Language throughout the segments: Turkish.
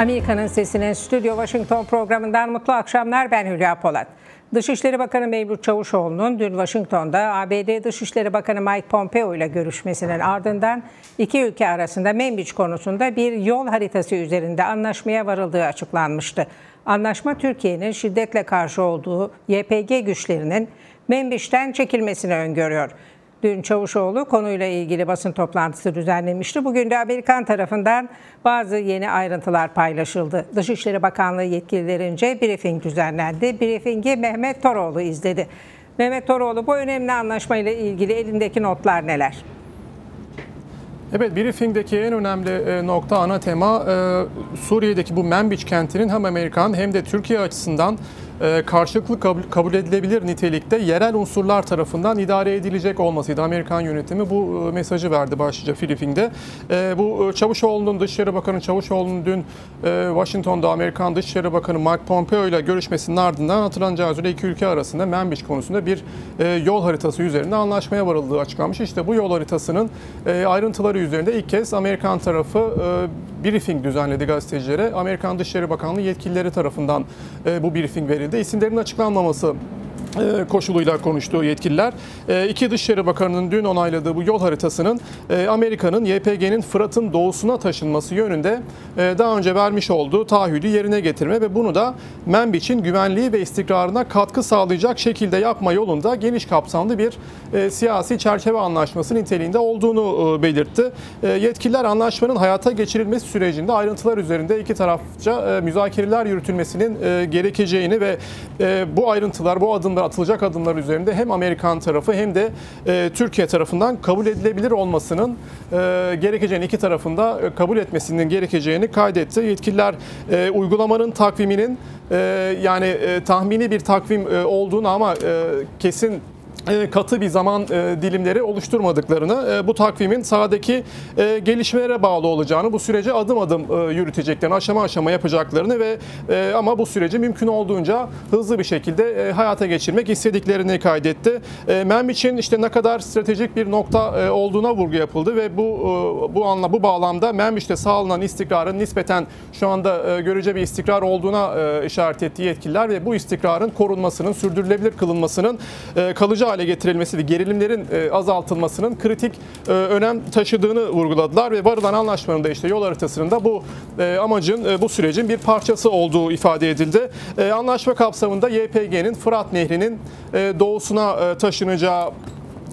Amerika'nın Sesi'nin Stüdyo Washington programından mutlu akşamlar. Ben Hülya Polat. Dışişleri Bakanı Mevlüt Çavuşoğlu'nun dün Washington'da ABD Dışişleri Bakanı Mike Pompeo ile görüşmesinin ardından iki ülke arasında Membiç konusunda bir yol haritası üzerinde anlaşmaya varıldığı açıklanmıştı. Anlaşma Türkiye'nin şiddetle karşı olduğu YPG güçlerinin Membiç'ten çekilmesini öngörüyor. Dün Çavuşoğlu konuyla ilgili basın toplantısı düzenlemişti. Bugün de Amerikan tarafından bazı yeni ayrıntılar paylaşıldı. Dışişleri Bakanlığı yetkililerince briefing düzenlendi. Briefingi Mehmet Toroğlu izledi. Mehmet Toroğlu bu önemli anlaşmayla ilgili elindeki notlar neler? Evet, briefingdeki en önemli e, nokta, ana tema e, Suriye'deki bu Manbij kentinin hem Amerikan hem de Türkiye açısından karşılıklı kabul edilebilir nitelikte yerel unsurlar tarafından idare edilecek olmasıydı. Amerikan yönetimi bu e, mesajı verdi başlıca Filipin'de. E, bu Çavuşoğlu'nun Dışişleri Bakanı Çavuşoğlu'nun dün Washington'da Amerikan Dışişleri Bakanı Mike Pompeo ile görüşmesinin ardından hatırlanacağı üzere iki ülke arasında Manbij konusunda bir yol haritası üzerinde anlaşmaya varıldığı açıklanmış. İşte bu yol haritasının ayrıntıları üzerinde ilk kez Amerikan tarafı briefing düzenledi gazetecilere. Amerikan Dışişleri Bakanlığı yetkilileri tarafından bu briefing verildi şekilde isimlerin açıklanmaması koşuluyla konuştuğu yetkililer. E, iki Dışişleri Bakanı'nın dün onayladığı bu yol haritasının e, Amerika'nın YPG'nin Fırat'ın doğusuna taşınması yönünde daha önce vermiş olduğu taahhüdü yerine getirme ve bunu da Menbiç'in güvenliği ve istikrarına katkı sağlayacak şekilde yapma yolunda geniş kapsamlı bir siyasi çerçeve anlaşması niteliğinde olduğunu belirtti. Yetkililer anlaşmanın hayata geçirilmesi sürecinde ayrıntılar üzerinde iki tarafça müzakereler yürütülmesinin gerekeceğini ve bu ayrıntılar, bu adımlar adımlar, atılacak adımlar üzerinde hem Amerikan tarafı hem de e, Türkiye tarafından kabul edilebilir olmasının e, gerekeceğini iki tarafında e, kabul etmesinin gerekeceğini kaydetti. Yetkililer e, uygulamanın takviminin e, yani e, tahmini bir takvim e, olduğunu ama e, kesin katı bir zaman e, dilimleri oluşturmadıklarını, e, bu takvimin sahadaki gelişmelere bağlı olacağını, bu süreci adım adım yürüteceklerini, aşama aşama yapacaklarını ve ama bu süreci mümkün olduğunca hızlı bir şekilde hayata geçirmek istediklerini kaydetti. MEM için işte ne kadar stratejik bir nokta olduğuna vurgu yapıldı ve bu bu anla bu bağlamda MEM işte sağlanan istikrarın nispeten şu anda görece bir istikrar olduğuna işaret ettiği yetkililer ve bu istikrarın korunmasının, sürdürülebilir kılınmasının kalıcı hale getirilmesi ve gerilimlerin e, azaltılmasının kritik e, önem taşıdığını vurguladılar ve varılan anlaşmanın da işte yol haritasının da bu e, amacın bu sürecin bir parçası olduğu ifade edildi. Anlaşma kapsamında YPG'nin Fırat Nehri'nin doğusuna taşınacağı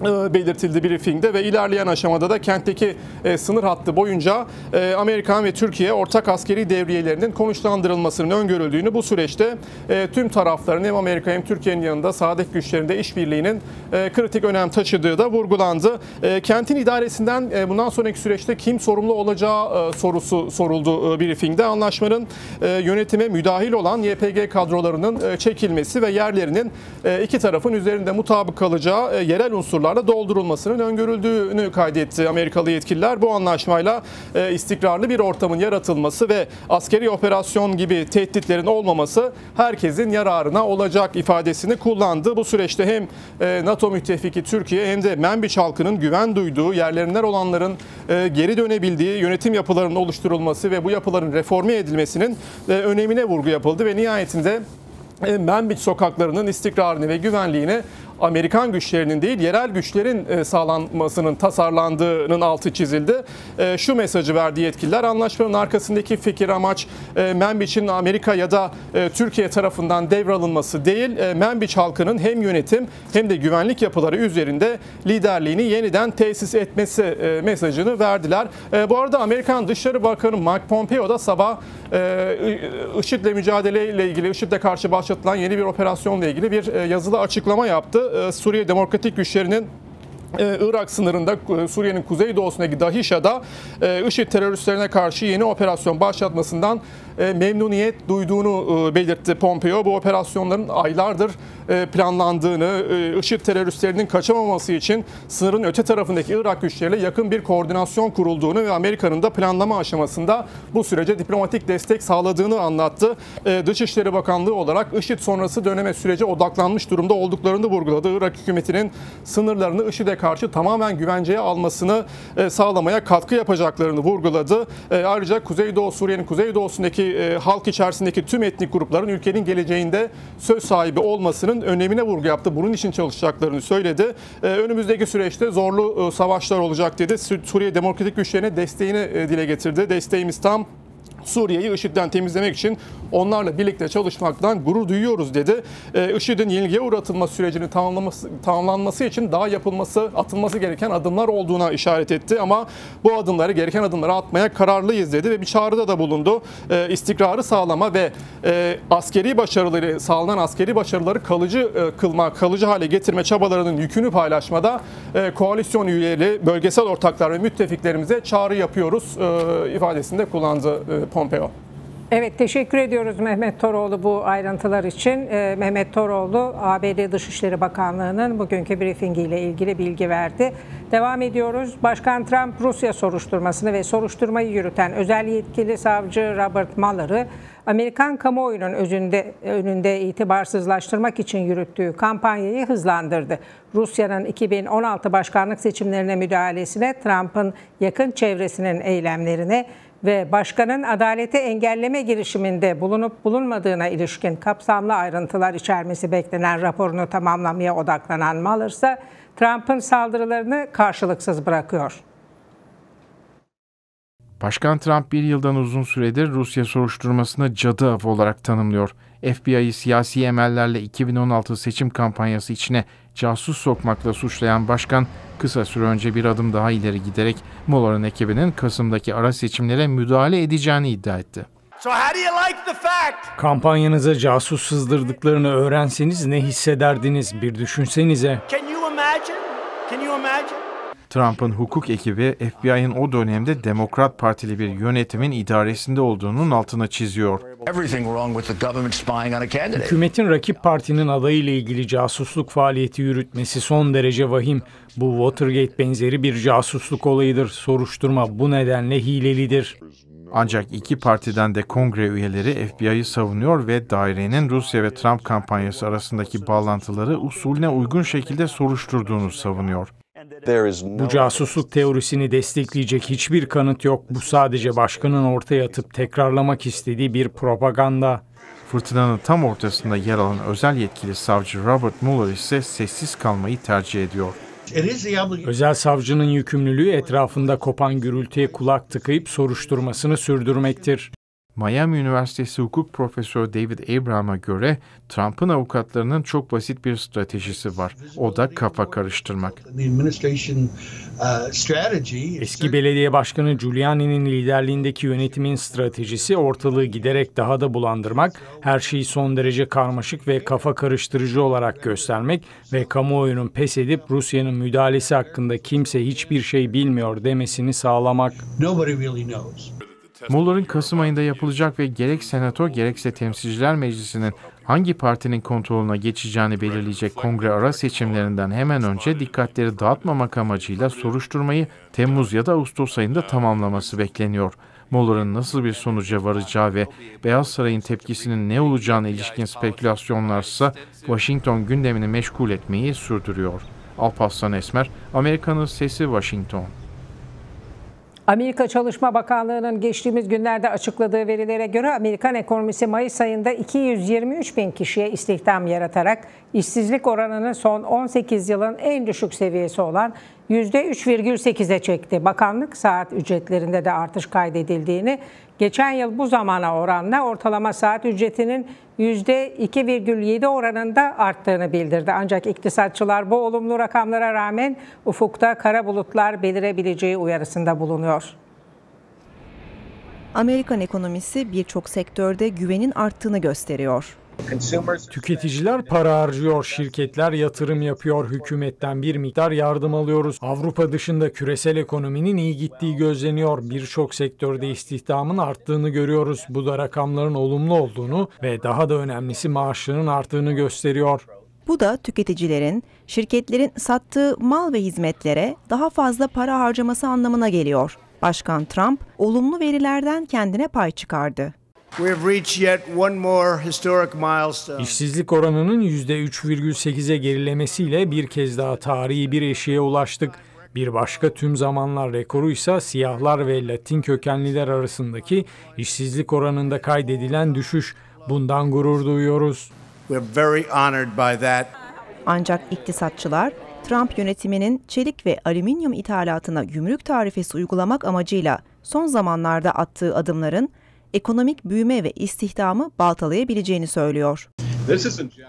belirtildi briefingde ve ilerleyen aşamada da kentteki e, sınır hattı boyunca e, Amerikan ve Türkiye ortak askeri devriyelerinin konuşlandırılmasının öngörüldüğünü bu süreçte e, tüm tarafların hem Amerika hem Türkiye'nin yanında sağdaki güçlerinde işbirliğinin e, kritik önem taşıdığı da vurgulandı. E, kentin idaresinden e, bundan sonraki süreçte kim sorumlu olacağı e, sorusu soruldu e, briefingde. Anlaşmanın e, yönetime müdahil olan YPG kadrolarının e, çekilmesi ve yerlerinin e, iki tarafın üzerinde mutabık kalacağı e, yerel unsurlar unsurlarla doldurulmasının öngörüldüğünü kaydetti Amerikalı yetkililer. Bu anlaşmayla e, istikrarlı bir ortamın yaratılması ve askeri operasyon gibi tehditlerin olmaması herkesin yararına olacak ifadesini kullandı. Bu süreçte hem e, NATO müttefiki Türkiye hem de Menbiç halkının güven duyduğu yerlerinden olanların e, geri dönebildiği yönetim yapılarının oluşturulması ve bu yapıların reforme edilmesinin önemine vurgu yapıldı ve nihayetinde Menbiç sokaklarının istikrarını ve güvenliğini Amerikan güçlerinin değil yerel güçlerin e, sağlanmasının tasarlandığının altı çizildi. E, şu mesajı verdi yetkililer. Anlaşmanın arkasındaki fikir amaç e, Menbiç'in Amerika ya da Türkiye tarafından devralınması değil. Menbiç halkının hem yönetim hem de güvenlik yapıları üzerinde liderliğini yeniden tesis etmesi mesajını verdiler. Bu arada Amerikan Dışişleri Bakanı Mike Pompeo da sabah IŞİD'le mücadele ile ilgili, IŞİD'le karşı başlatılan yeni bir operasyonla ilgili bir yazılı açıklama yaptı. E, Suriye Demokratik Güçlerinin ee, Irak sınırında e, Suriye'nin kuzeydoğusundaki Dahişa'da e, IŞİD teröristlerine karşı yeni operasyon başlatmasından e, memnuniyet duyduğunu belirtti Pompeo. Bu operasyonların aylardır planlandığını, IŞİD teröristlerinin kaçamaması için sınırın öte tarafındaki Irak güçleriyle yakın bir koordinasyon kurulduğunu ve Amerika'nın da planlama aşamasında bu sürece diplomatik destek sağladığını anlattı. Dışişleri Bakanlığı olarak IŞİD sonrası döneme sürece odaklanmış durumda olduklarını vurguladı. Irak hükümetinin sınırlarını IŞİD'e karşı tamamen güvenceye almasını e, sağlamaya katkı yapacaklarını vurguladı. E, ayrıca Kuzeydoğu Suriye'nin kuzeydoğusundaki e, halk içerisindeki tüm etnik grupların ülkenin geleceğinde söz sahibi olmasının önemine vurgu yaptı. Bunun için çalışacaklarını söyledi. E, önümüzdeki süreçte zorlu e, savaşlar olacak dedi. Suriye Demokratik Güçlerine desteğini e, dile getirdi. Desteğimiz tam Suriye'yi IŞİD'den temizlemek için onlarla birlikte çalışmaktan gurur duyuyoruz dedi. E, IŞİD'in yenilgiye uğratılma tamamlaması, tamamlanması için daha yapılması, atılması gereken adımlar olduğuna işaret etti. Ama bu adımları, gereken adımları atmaya kararlıyız dedi ve bir çağrıda da bulundu. E, istikrarı sağlama ve e, askeri başarıları, sağlanan askeri başarıları kalıcı e, kılma, kalıcı hale getirme çabalarının yükünü paylaşmada e, koalisyon üyeleri, bölgesel ortaklar ve müttefiklerimize çağrı yapıyoruz e, ifadesinde kullandı e, Pompeo. Evet teşekkür ediyoruz Mehmet Toroğlu bu ayrıntılar için. Ee, Mehmet Toroğlu ABD Dışişleri Bakanlığı'nın bugünkü briefingiyle ilgili bilgi verdi. Devam ediyoruz. Başkan Trump Rusya soruşturmasını ve soruşturmayı yürüten özel yetkili savcı Robert Mueller'ı Amerikan kamuoyunun özünde, önünde itibarsızlaştırmak için yürüttüğü kampanyayı hızlandırdı. Rusya'nın 2016 başkanlık seçimlerine müdahalesine, Trump'ın yakın çevresinin eylemlerine ve başkanın adaleti engelleme girişiminde bulunup bulunmadığına ilişkin kapsamlı ayrıntılar içermesi beklenen raporunu tamamlamaya odaklanan Mueller ise Trump'ın saldırılarını karşılıksız bırakıyor. Başkan Trump bir yıldan uzun süredir Rusya soruşturmasını cadı avı olarak tanımlıyor. FBI'yi siyasi emellerle 2016 seçim kampanyası içine casus sokmakla suçlayan başkan kısa süre önce bir adım daha ileri giderek Mueller'ın ekibinin Kasım'daki ara seçimlere müdahale edeceğini iddia etti. So how do you like the fact? Kampanyanıza casus sızdırdıklarını öğrenseniz ne hissederdiniz bir düşünsenize. Can you imagine? Can you imagine? Trump'ın hukuk ekibi FBI'ın o dönemde Demokrat Partili bir yönetimin idaresinde olduğunun altına çiziyor. Hükümetin rakip partinin adayıyla ilgili casusluk faaliyeti yürütmesi son derece vahim. Bu Watergate benzeri bir casusluk olayıdır. Soruşturma bu nedenle hilelidir. Ancak iki partiden de kongre üyeleri FBI'yi savunuyor ve dairenin Rusya ve Trump kampanyası arasındaki bağlantıları usulüne uygun şekilde soruşturduğunu savunuyor. Bu casusluk teorisini destekleyecek hiçbir kanıt yok. Bu sadece başkanın ortaya atıp tekrarlamak istediği bir propaganda. Fırtınanın tam ortasında yer alan özel yetkili savcı Robert Mueller ise sessiz kalmayı tercih ediyor. Özel savcının yükümlülüğü etrafında kopan gürültüye kulak tıkayıp soruşturmasını sürdürmektir. Miami Üniversitesi hukuk profesörü David Abraham'a göre Trump'ın avukatlarının çok basit bir stratejisi var. O da kafa karıştırmak. Eski belediye başkanı Giuliani'nin liderliğindeki yönetimin stratejisi ortalığı giderek daha da bulandırmak, her şeyi son derece karmaşık ve kafa karıştırıcı olarak göstermek ve kamuoyunun pes edip Rusya'nın müdahalesi hakkında kimse hiçbir şey bilmiyor demesini sağlamak. Mueller'ın Kasım ayında yapılacak ve gerek Senato gerekse Temsilciler Meclisi'nin hangi partinin kontrolüne geçeceğini belirleyecek kongre ara seçimlerinden hemen önce dikkatleri dağıtmamak amacıyla soruşturmayı Temmuz ya da Ağustos ayında tamamlaması bekleniyor. Mueller'ın nasıl bir sonuca varacağı ve Beyaz Saray'ın tepkisinin ne olacağına ilişkin spekülasyonlarsa Washington gündemini meşgul etmeyi sürdürüyor. Alparslan Esmer, Amerika'nın Sesi Washington. Amerika Çalışma Bakanlığı'nın geçtiğimiz günlerde açıkladığı verilere göre Amerikan ekonomisi Mayıs ayında 223 bin kişiye istihdam yaratarak işsizlik oranının son 18 yılın en düşük seviyesi olan %3,8'e çekti. Bakanlık saat ücretlerinde de artış kaydedildiğini, geçen yıl bu zamana oranla ortalama saat ücretinin %2,7 oranında arttığını bildirdi. Ancak iktisatçılar bu olumlu rakamlara rağmen ufukta kara bulutlar belirebileceği uyarısında bulunuyor. Amerikan ekonomisi birçok sektörde güvenin arttığını gösteriyor. Tüketiciler para harcıyor, şirketler yatırım yapıyor, hükümetten bir miktar yardım alıyoruz. Avrupa dışında küresel ekonominin iyi gittiği gözleniyor. Birçok sektörde istihdamın arttığını görüyoruz. Bu da rakamların olumlu olduğunu ve daha da önemlisi maaşların arttığını gösteriyor. Bu da tüketicilerin, şirketlerin sattığı mal ve hizmetlere daha fazla para harcaması anlamına geliyor. Başkan Trump olumlu verilerden kendine pay çıkardı. We have reached yet one more historic milestone. İşsizlik oranının %3,8'e gerilemesiyle bir kez daha tarihi bir eşiğe ulaştık. Bir başka tüm zamanlar rekoru ise siyahlar ve Latin kökenliler arasındaki işsizlik oranında kaydedilen düşüş. Bundan gurur duyuyoruz. We're very honored by that. Ancak iktisatçılar Trump yönetiminin çelik ve alüminyum ithalatına gümrük tarifesi uygulamak amacıyla son zamanlarda attığı adımların ekonomik büyüme ve istihdamı baltalayabileceğini söylüyor.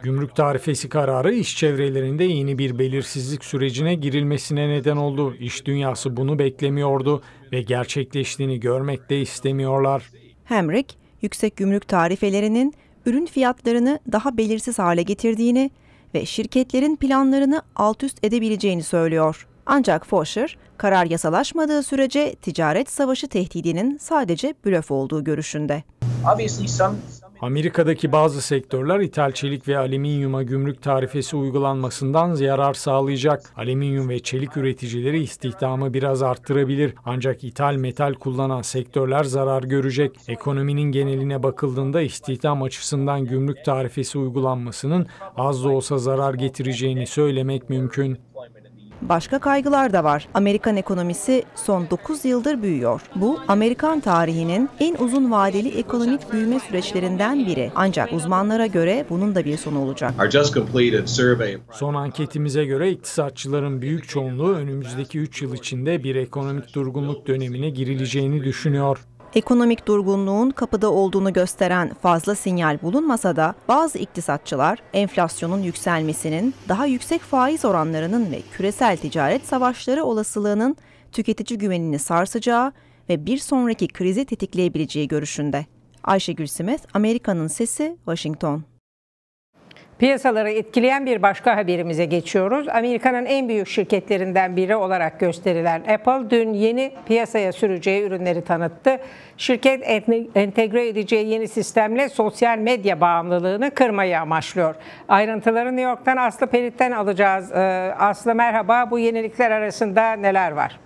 Gümrük tarifesi kararı iş çevrelerinde yeni bir belirsizlik sürecine girilmesine neden oldu. İş dünyası bunu beklemiyordu ve gerçekleştiğini görmek de istemiyorlar. Hemrick, yüksek gümrük tarifelerinin ürün fiyatlarını daha belirsiz hale getirdiğini ve şirketlerin planlarını alt üst edebileceğini söylüyor. Ancak Fosher, karar yasalaşmadığı sürece ticaret savaşı tehdidinin sadece blöf olduğu görüşünde. Amerika'daki bazı sektörler ithal çelik ve alüminyuma gümrük tarifesi uygulanmasından yarar sağlayacak. Alüminyum ve çelik üreticileri istihdamı biraz arttırabilir. Ancak ithal metal kullanan sektörler zarar görecek. Ekonominin geneline bakıldığında istihdam açısından gümrük tarifesi uygulanmasının az da olsa zarar getireceğini söylemek mümkün. Başka kaygılar da var. Amerikan ekonomisi son 9 yıldır büyüyor. Bu Amerikan tarihinin en uzun vadeli ekonomik büyüme süreçlerinden biri. Ancak uzmanlara göre bunun da bir sonu olacak. Son anketimize göre iktisatçıların büyük çoğunluğu önümüzdeki 3 yıl içinde bir ekonomik durgunluk dönemine girileceğini düşünüyor. Ekonomik durgunluğun kapıda olduğunu gösteren fazla sinyal bulunmasa da bazı iktisatçılar enflasyonun yükselmesinin, daha yüksek faiz oranlarının ve küresel ticaret savaşları olasılığının tüketici güvenini sarsacağı ve bir sonraki krizi tetikleyebileceği görüşünde. Ayşegül Simeth, Amerika'nın Sesi, Washington. Piyasaları etkileyen bir başka haberimize geçiyoruz. Amerika'nın en büyük şirketlerinden biri olarak gösterilen Apple dün yeni piyasaya süreceği ürünleri tanıttı. Şirket entegre edeceği yeni sistemle sosyal medya bağımlılığını kırmayı amaçlıyor. Ayrıntıları New York'tan Aslı Perit'ten alacağız. Ee, Aslı merhaba. Bu yenilikler arasında neler var?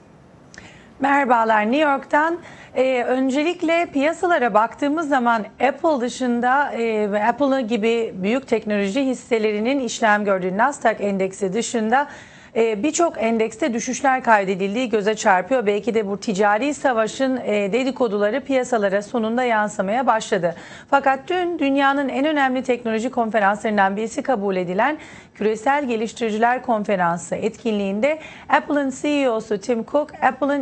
Merhabalar New York'tan. Ee, öncelikle piyasalara baktığımız zaman Apple dışında e, Apple gibi büyük teknoloji hisselerinin işlem gördüğü Nasdaq endeksi dışında e, birçok endekste düşüşler kaydedildiği göze çarpıyor. Belki de bu ticari savaşın e, dedikoduları piyasalara sonunda yansımaya başladı. Fakat dün dünyanın en önemli teknoloji konferanslarından birisi kabul edilen Küresel Geliştiriciler Konferansı etkinliğinde Apple'ın CEO'su Tim Cook, Apple'ın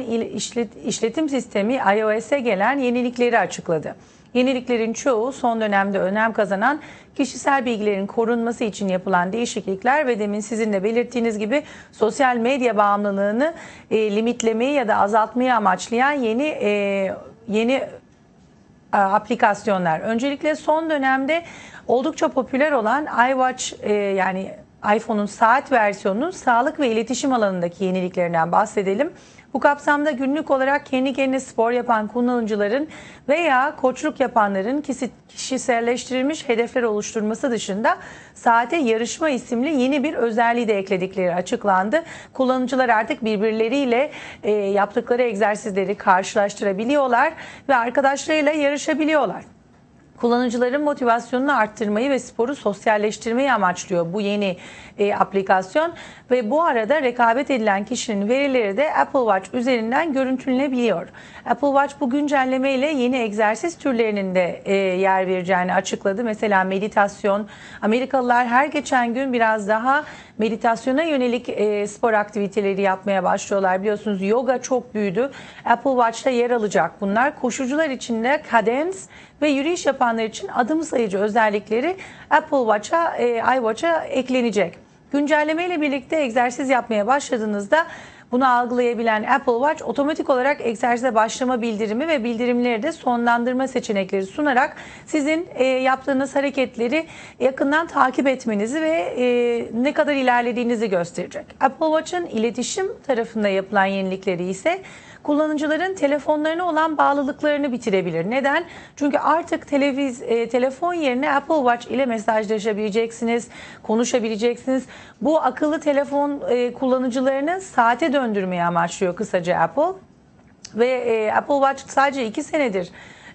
işletim sistemi iOS'e gelen yenilikleri açıkladı. Yeniliklerin çoğu son dönemde önem kazanan kişisel bilgilerin korunması için yapılan değişiklikler ve demin sizin de belirttiğiniz gibi sosyal medya bağımlılığını e, limitlemeyi ya da azaltmayı amaçlayan yeni e, yeni e, aplikasyonlar. Öncelikle son dönemde oldukça popüler olan iWatch e, yani iPhone'un saat versiyonunun sağlık ve iletişim alanındaki yeniliklerinden bahsedelim. Bu kapsamda günlük olarak kendi kendine spor yapan kullanıcıların veya koçluk yapanların kişiselleştirilmiş hedefler oluşturması dışında saate yarışma isimli yeni bir özelliği de ekledikleri açıklandı. Kullanıcılar artık birbirleriyle e, yaptıkları egzersizleri karşılaştırabiliyorlar ve arkadaşlarıyla yarışabiliyorlar kullanıcıların motivasyonunu arttırmayı ve sporu sosyalleştirmeyi amaçlıyor bu yeni e, aplikasyon ve bu arada rekabet edilen kişinin verileri de Apple Watch üzerinden görüntülenebiliyor. Apple Watch bu güncelleme ile yeni egzersiz türlerinin de e, yer vereceğini açıkladı. Mesela meditasyon, Amerikalılar her geçen gün biraz daha meditasyona yönelik e, spor aktiviteleri yapmaya başlıyorlar. Biliyorsunuz yoga çok büyüdü. Apple Watch'ta yer alacak bunlar. Koşucular için de cadence ve yürüyüş yapanlar için adım sayıcı özellikleri Apple Watch'a, e, iWatch'a eklenecek. Güncelleme ile birlikte egzersiz yapmaya başladığınızda bunu algılayabilen Apple Watch otomatik olarak egzersize başlama bildirimi ve bildirimleri de sonlandırma seçenekleri sunarak sizin e, yaptığınız hareketleri yakından takip etmenizi ve e, ne kadar ilerlediğinizi gösterecek. Apple Watch'ın iletişim tarafında yapılan yenilikleri ise kullanıcıların telefonlarına olan bağlılıklarını bitirebilir. Neden? Çünkü artık televiz, e, telefon yerine Apple Watch ile mesajlaşabileceksiniz, konuşabileceksiniz. Bu akıllı telefon e, kullanıcılarını saate döndürmeye amaçlıyor kısaca Apple. Ve e, Apple Watch sadece 2 senedir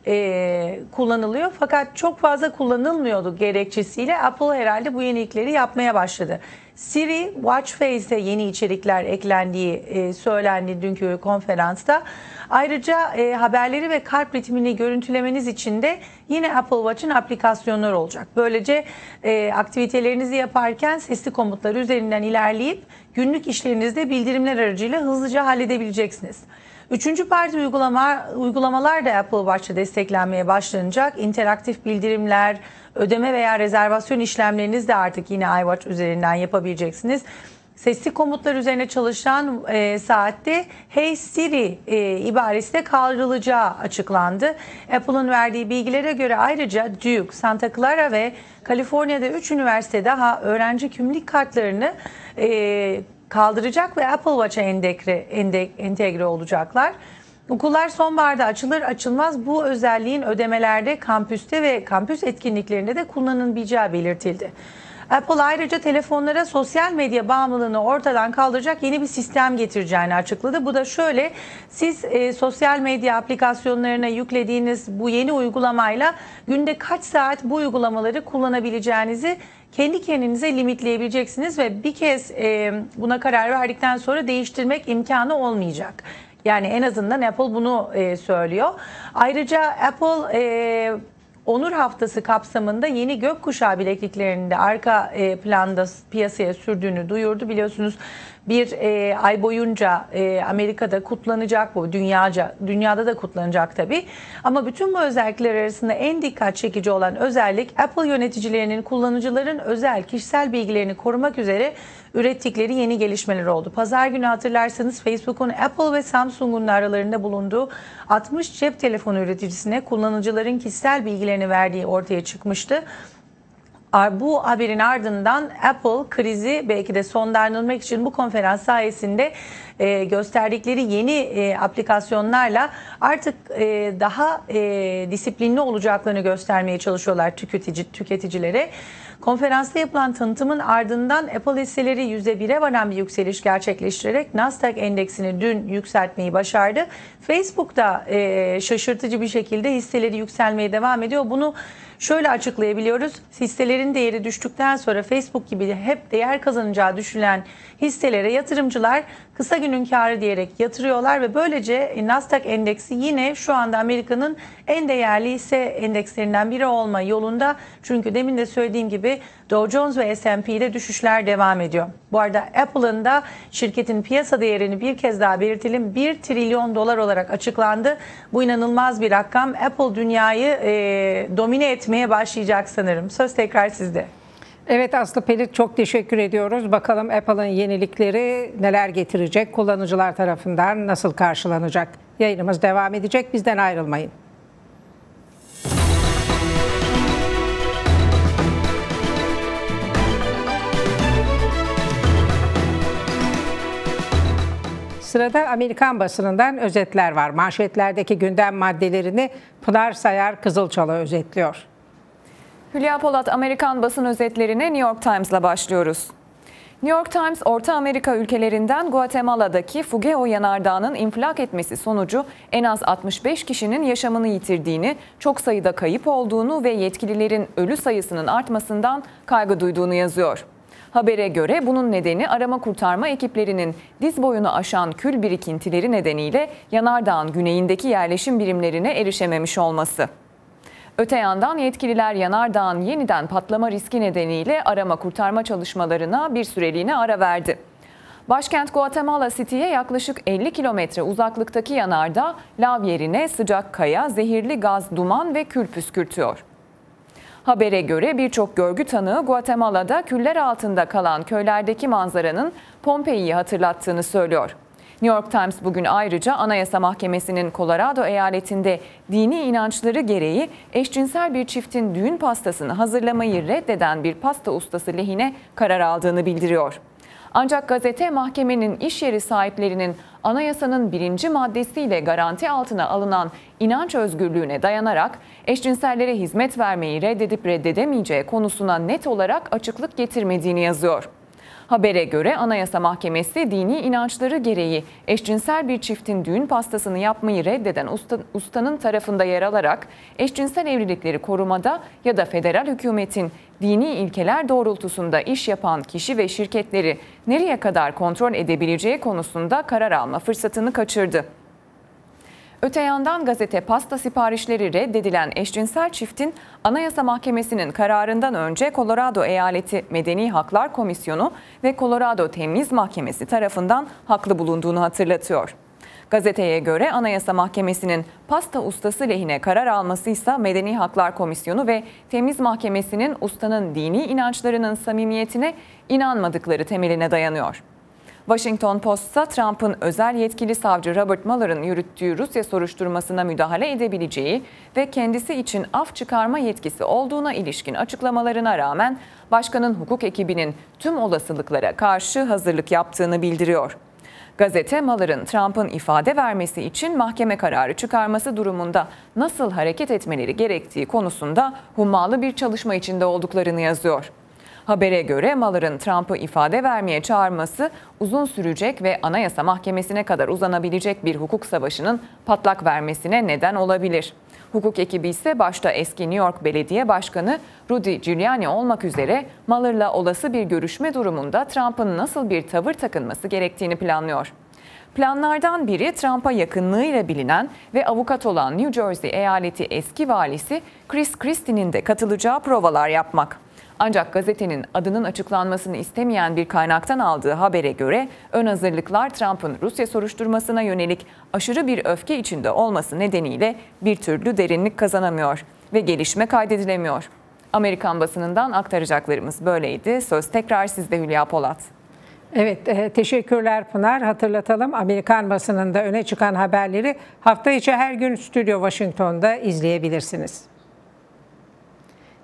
e, kullanılıyor. Fakat çok fazla kullanılmıyordu gerekçesiyle Apple herhalde bu yenilikleri yapmaya başladı. Siri Watch Face'e yeni içerikler eklendiği e, söylendi dünkü konferansta. Ayrıca e, haberleri ve kalp ritmini görüntülemeniz için de yine Apple Watch'ın aplikasyonları olacak. Böylece e, aktivitelerinizi yaparken sesli komutlar üzerinden ilerleyip günlük işlerinizde bildirimler aracıyla hızlıca halledebileceksiniz. Üçüncü parti uygulama, uygulamalar da Apple Watch'ta desteklenmeye başlanacak. İnteraktif bildirimler, ödeme veya rezervasyon işlemleriniz de artık yine iWatch üzerinden yapabileceksiniz. Sesli komutlar üzerine çalışan e, saatte Hey Siri e, ibaresi de kaldırılacağı açıklandı. Apple'ın verdiği bilgilere göre ayrıca Duke, Santa Clara ve Kaliforniya'da 3 üniversite daha öğrenci kimlik kartlarını e, kaldıracak ve Apple Watch'a entegre, entegre olacaklar. Okullar sonbaharda açılır açılmaz bu özelliğin ödemelerde, kampüste ve kampüs etkinliklerinde de kullanılabileceği belirtildi. Apple ayrıca telefonlara sosyal medya bağımlılığını ortadan kaldıracak yeni bir sistem getireceğini açıkladı. Bu da şöyle, siz e, sosyal medya aplikasyonlarına yüklediğiniz bu yeni uygulamayla günde kaç saat bu uygulamaları kullanabileceğinizi kendi kendinize limitleyebileceksiniz ve bir kez e, buna karar verdikten sonra değiştirmek imkanı olmayacak. Yani en azından Apple bunu e, söylüyor. Ayrıca Apple e, Onur Haftası kapsamında yeni gökkuşağı bilekliklerini de arka e, planda piyasaya sürdüğünü duyurdu. Biliyorsunuz bir e, ay boyunca e, Amerika'da kutlanacak bu dünyaca dünyada da kutlanacak tabi ama bütün bu özellikler arasında en dikkat çekici olan özellik Apple yöneticilerinin kullanıcıların özel kişisel bilgilerini korumak üzere ürettikleri yeni gelişmeler oldu. Pazar günü hatırlarsanız Facebook'un Apple ve Samsung'un aralarında bulunduğu 60 cep telefonu üreticisine kullanıcıların kişisel bilgilerini verdiği ortaya çıkmıştı. Bu haberin ardından Apple krizi belki de sonlandırmak için bu konferans sayesinde e, gösterdikleri yeni e, aplikasyonlarla artık e, daha e, disiplinli olacaklarını göstermeye çalışıyorlar tüketici tüketicilere. Konferansta yapılan tanıtımın ardından Apple hisseleri %1'e varan bir yükseliş gerçekleştirerek Nasdaq endeksini dün yükseltmeyi başardı. Facebook da e, şaşırtıcı bir şekilde hisseleri yükselmeye devam ediyor. Bunu şöyle açıklayabiliyoruz. Hisselerin değeri düştükten sonra Facebook gibi hep değer kazanacağı düşünülen hisselere yatırımcılar kısa günün karı diyerek yatırıyorlar ve böylece Nasdaq endeksi yine şu anda Amerika'nın en değerli hisse endekslerinden biri olma yolunda. Çünkü demin de söylediğim gibi Dow Jones ve S&P'de düşüşler devam ediyor. Bu arada Apple'ın da şirketin piyasa değerini bir kez daha belirtelim 1 trilyon dolar olarak açıklandı. Bu inanılmaz bir rakam. Apple dünyayı e, domine etmeye başlayacak sanırım. Söz tekrar sizde. Evet Aslı Pelit çok teşekkür ediyoruz. Bakalım Apple'ın yenilikleri neler getirecek, kullanıcılar tarafından nasıl karşılanacak? Yayınımız devam edecek. Bizden ayrılmayın. Sırada Amerikan basınından özetler var. Manşetlerdeki gündem maddelerini Pınar Sayar Kızılçalı özetliyor. Hülya Polat Amerikan basın özetlerine New York Times'la başlıyoruz. New York Times, Orta Amerika ülkelerinden Guatemala'daki Fugeo yanardağının infilak etmesi sonucu en az 65 kişinin yaşamını yitirdiğini, çok sayıda kayıp olduğunu ve yetkililerin ölü sayısının artmasından kaygı duyduğunu yazıyor. Habere göre bunun nedeni arama kurtarma ekiplerinin diz boyunu aşan kül birikintileri nedeniyle yanardağın güneyindeki yerleşim birimlerine erişememiş olması. Öte yandan yetkililer yanardağın yeniden patlama riski nedeniyle arama kurtarma çalışmalarına bir süreliğine ara verdi. Başkent Guatemala City'ye yaklaşık 50 kilometre uzaklıktaki yanardağ lav yerine sıcak kaya, zehirli gaz, duman ve kül püskürtüyor. Habere göre birçok görgü tanığı Guatemala'da küller altında kalan köylerdeki manzaranın Pompei'yi hatırlattığını söylüyor. New York Times bugün ayrıca Anayasa Mahkemesi'nin Colorado eyaletinde dini inançları gereği eşcinsel bir çiftin düğün pastasını hazırlamayı reddeden bir pasta ustası lehine karar aldığını bildiriyor. Ancak gazete mahkemenin iş yeri sahiplerinin anayasanın birinci maddesiyle garanti altına alınan inanç özgürlüğüne dayanarak eşcinsellere hizmet vermeyi reddedip reddedemeyeceği konusuna net olarak açıklık getirmediğini yazıyor. Habere göre Anayasa Mahkemesi dini inançları gereği eşcinsel bir çiftin düğün pastasını yapmayı reddeden usta, ustanın tarafında yer alarak eşcinsel evlilikleri korumada ya da federal hükümetin dini ilkeler doğrultusunda iş yapan kişi ve şirketleri nereye kadar kontrol edebileceği konusunda karar alma fırsatını kaçırdı. Öte yandan gazete pasta siparişleri reddedilen eşcinsel çiftin Anayasa Mahkemesi'nin kararından önce Colorado Eyaleti Medeni Haklar Komisyonu ve Colorado Temiz Mahkemesi tarafından haklı bulunduğunu hatırlatıyor. Gazeteye göre Anayasa Mahkemesi'nin pasta ustası lehine karar alması ise Medeni Haklar Komisyonu ve Temiz Mahkemesi'nin ustanın dini inançlarının samimiyetine inanmadıkları temeline dayanıyor. Washington Post'ta Trump'ın özel yetkili savcı Robert Mueller'ın yürüttüğü Rusya soruşturmasına müdahale edebileceği ve kendisi için af çıkarma yetkisi olduğuna ilişkin açıklamalarına rağmen başkanın hukuk ekibinin tüm olasılıklara karşı hazırlık yaptığını bildiriyor. Gazete Mueller'ın Trump'ın ifade vermesi için mahkeme kararı çıkarması durumunda nasıl hareket etmeleri gerektiği konusunda hummalı bir çalışma içinde olduklarını yazıyor. Habere göre Mueller'ın Trump'ı ifade vermeye çağırması uzun sürecek ve Anayasa Mahkemesi'ne kadar uzanabilecek bir hukuk savaşının patlak vermesine neden olabilir. Hukuk ekibi ise başta eski New York Belediye Başkanı Rudy Giuliani olmak üzere Mueller'la olası bir görüşme durumunda Trump'ın nasıl bir tavır takınması gerektiğini planlıyor. Planlardan biri Trump'a yakınlığıyla bilinen ve avukat olan New Jersey eyaleti eski valisi Chris Christie'nin de katılacağı provalar yapmak. Ancak gazetenin adının açıklanmasını istemeyen bir kaynaktan aldığı habere göre ön hazırlıklar Trump'ın Rusya soruşturmasına yönelik aşırı bir öfke içinde olması nedeniyle bir türlü derinlik kazanamıyor ve gelişme kaydedilemiyor. Amerikan basınından aktaracaklarımız böyleydi. Söz tekrar sizde Hülya Polat. Evet, e, teşekkürler Pınar. Hatırlatalım Amerikan basınında öne çıkan haberleri hafta içi her gün Stüdyo Washington'da izleyebilirsiniz.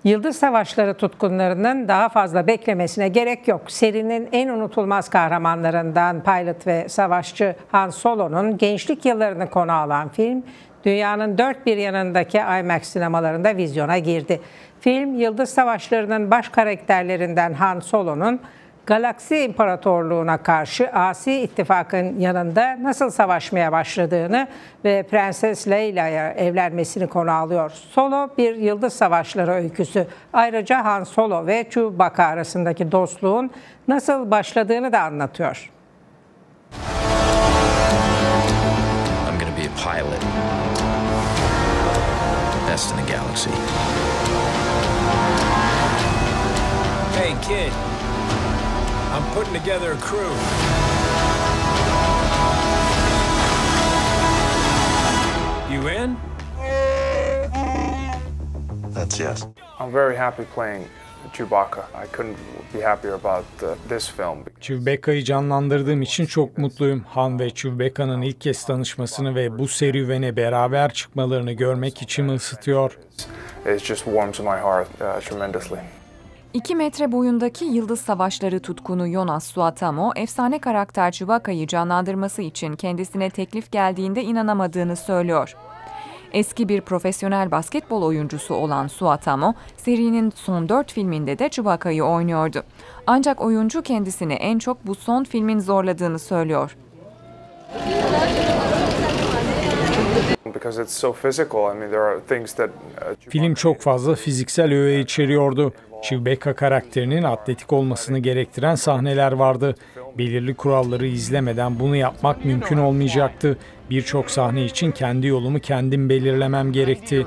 Yıldız Savaşları tutkunlarının daha fazla beklemesine gerek yok. Serinin en unutulmaz kahramanlarından pilot ve savaşçı Han Solo'nun gençlik yıllarını konu alan film, dünyanın dört bir yanındaki IMAX sinemalarında vizyona girdi. Film, Yıldız Savaşları'nın baş karakterlerinden Han Solo'nun Galaksi İmparatorluğu'na karşı Asi ittifakın yanında nasıl savaşmaya başladığını ve Prenses Leyla'ya evlenmesini konu alıyor. Solo bir yıldız savaşları öyküsü. Ayrıca Han Solo ve Chewbacca arasındaki dostluğun nasıl başladığını da anlatıyor. I'm going to be a pilot. Best in the galaxy. Hey, kid. I'm putting together a crew. You in? That's yes. I'm very happy playing Chewbacca. I couldn't be happier about uh, this film. Chewbacca'yı canlandırdığım için çok mutluyum. Han ve Chewbacca'nın ilk kez tanışmasını ve bu serüvene beraber çıkmalarını görmek içimi ısıtıyor. It just warms my heart uh, tremendously. 2 metre boyundaki Yıldız Savaşları tutkunu Jonas Suatamo, efsane karakter Chewbacca'yı canlandırması için kendisine teklif geldiğinde inanamadığını söylüyor. Eski bir profesyonel basketbol oyuncusu olan Suatamo, serinin son 4 filminde de Chewbacca'yı oynuyordu. Ancak oyuncu kendisini en çok bu son filmin zorladığını söylüyor. Uh, Film çok fazla fiziksel öğe içeriyordu. Chewbacca karakterinin atletik olmasını gerektiren sahneler vardı. Belirli kuralları izlemeden bunu yapmak mümkün olmayacaktı. Birçok sahne için kendi yolumu kendim belirlemem gerekti.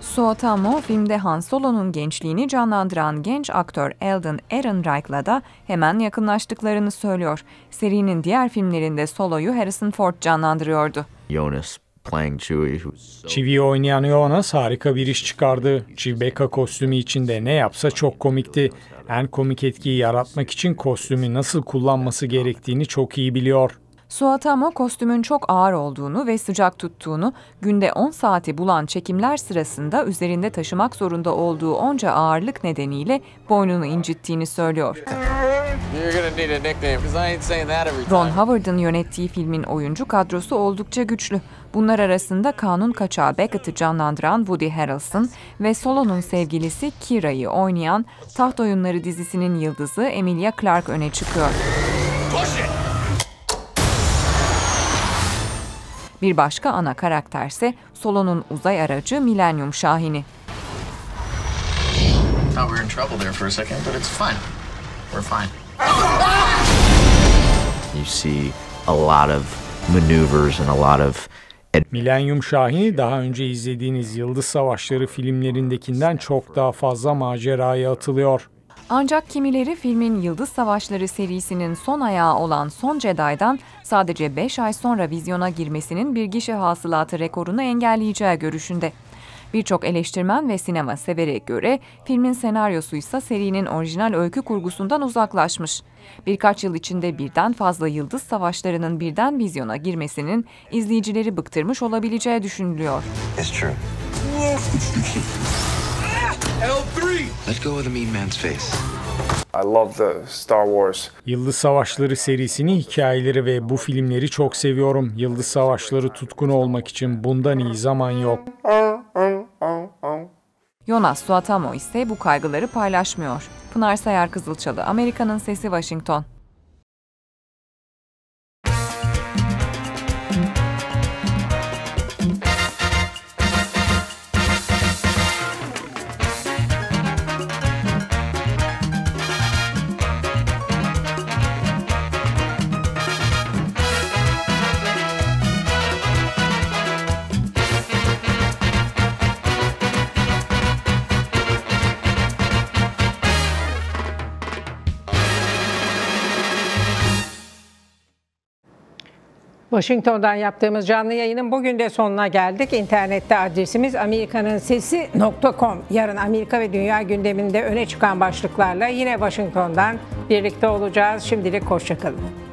Suotamo filmde Han Solo'nun gençliğini canlandıran genç aktör Eldon Ehrenreich'la da hemen yakınlaştıklarını söylüyor. Serinin diğer filmlerinde Solo'yu Harrison Ford canlandırıyordu. Jonas playing Chewie, who's so Chewie'yi oynayan Jonas harika bir iş çıkardı. Chewbacca kostümü içinde ne yapsa çok komikti. En komik etkiyi yaratmak için kostümü nasıl kullanması gerektiğini çok iyi biliyor. Suatamo kostümün çok ağır olduğunu ve sıcak tuttuğunu, günde 10 saati bulan çekimler sırasında üzerinde taşımak zorunda olduğu onca ağırlık nedeniyle boynunu incittiğini söylüyor. Ron Howard'ın yönettiği filmin oyuncu kadrosu oldukça güçlü. Bunlar arasında kanun kaçağı Beckett'ı canlandıran Woody Harrelson ve Solo'nun sevgilisi Kira'yı oynayan Taht Oyunları dizisinin yıldızı Emilia Clarke öne çıkıyor. Bir başka ana karakterse Solo'nun uzay aracı Millennium Şahini. Thought we were in trouble there for a second, but it's fine. We're fine. You see a lot of maneuvers and a lot of Millennium Şahini daha önce izlediğiniz Yıldız Savaşları filmlerindekinden çok daha fazla maceraya atılıyor. Ancak kimileri filmin Yıldız Savaşları serisinin son ayağı olan Son Jedi'dan sadece 5 ay sonra vizyona girmesinin bir gişe hasılatı rekorunu engelleyeceği görüşünde. Birçok eleştirmen ve sinema severe göre filmin senaryosu ise serinin orijinal öykü kurgusundan uzaklaşmış. Birkaç yıl içinde birden fazla Yıldız Savaşları'nın birden vizyona girmesinin izleyicileri bıktırmış olabileceği düşünülüyor. It's true. Let go of the mean man's face. I love the Star Wars. Yıldız Savaşları serisini, hikayeleri ve bu filmleri çok seviyorum. Yıldız Savaşları tutkunu olmak için bundan iyi zaman yok. Jonas Suatamo ise bu kaygıları paylaşmıyor. Pınar Sayar Kızılçalı, Amerika'nın Sesi Washington. Washington'dan yaptığımız canlı yayının bugün de sonuna geldik. İnternette adresimiz amerikaninsesi.com. Yarın Amerika ve dünya gündeminde öne çıkan başlıklarla yine Washington'dan birlikte olacağız. Şimdilik hoşçakalın.